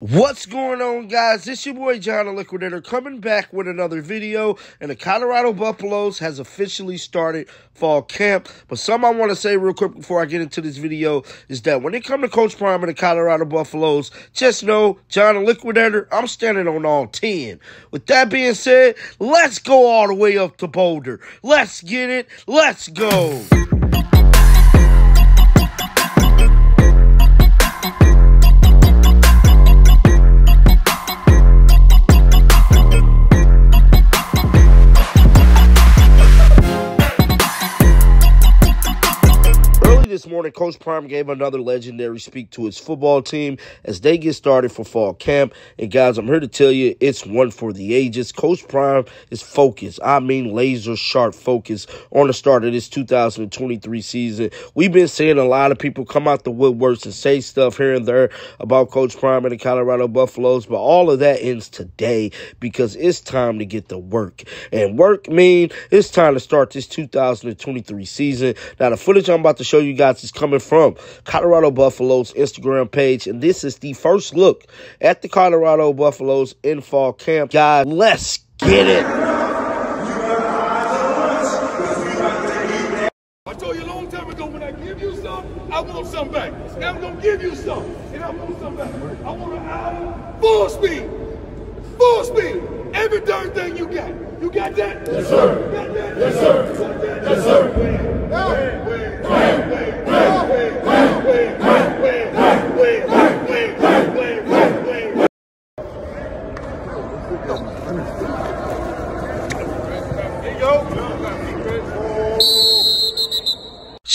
What's going on, guys? It's your boy Jon the Liquidator coming back with another video. And the Colorado Buffaloes has officially started fall camp. But something I want to say real quick before I get into this video is that when it comes to Coach Prime and the Colorado Buffaloes, just know, Jon the Liquidator, I'm standing on all 10. With that being said, let's go all the way up to Boulder. Let's get it. Let's go. This morning, Coach Prime gave another legendary speak to his football team as they get started for fall camp. And guys, I'm here to tell you it's one for the ages. Coach Prime is focused. I mean, laser sharp focus on the start of this 2023 season. We've been seeing a lot of people come out the woodworks and say stuff here and there about Coach Prime and the Colorado Buffaloes, but all of that ends today because it's time to get to work. And work mean it's time to start this 2023 season. Now, the footage I'm about to show you guys is coming from Colorado Buffaloes Instagram page. And this is the first look at the Colorado Buffaloes in fall camp. Guys, let's get it. I told you a long time ago when I give you some, I want some back. Now I'm gonna give you and I back. I want full speed, full speed, every darn thing you got. You got that? Yes, sir. Yes, sir. Yes, sir.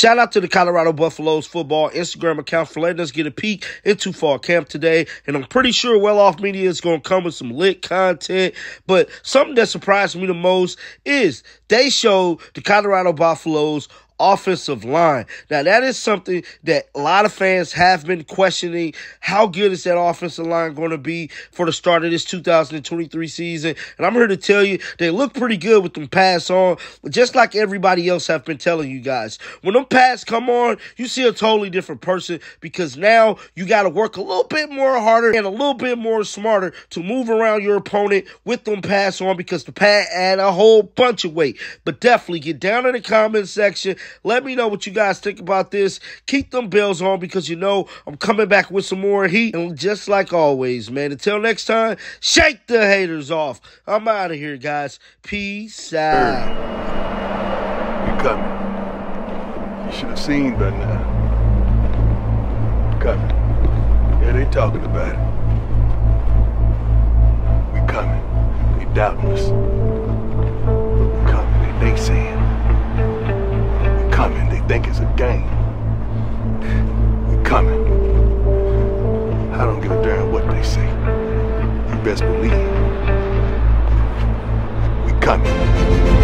Shout out to the Colorado Buffaloes football Instagram account for letting us get a peek into fall camp today. And I'm pretty sure Well Off Media is going to come with some lit content. But something that surprised me the most is they showed the Colorado Buffaloes offensive line. Now, that is something that a lot of fans have been questioning. How good is that offensive line going to be for the start of this 2023 season? And I'm here to tell you, they look pretty good with them pass on, just like everybody else have been telling you guys. When them pass come on, you see a totally different person because now you got to work a little bit more harder and a little bit more smarter to move around your opponent with them pass on because the pass add a whole bunch of weight. But definitely get down in the comment section let me know what you guys think about this. Keep them bells on because you know I'm coming back with some more heat. And just like always, man, until next time, shake the haters off. I'm out of here, guys. Peace out. You coming. You should have seen by now. Coming. Yeah, they talking about it. We coming. They doubting us. We coming. They, they saying think it's a game. We coming. I don't give a damn what they say. You best believe. We coming.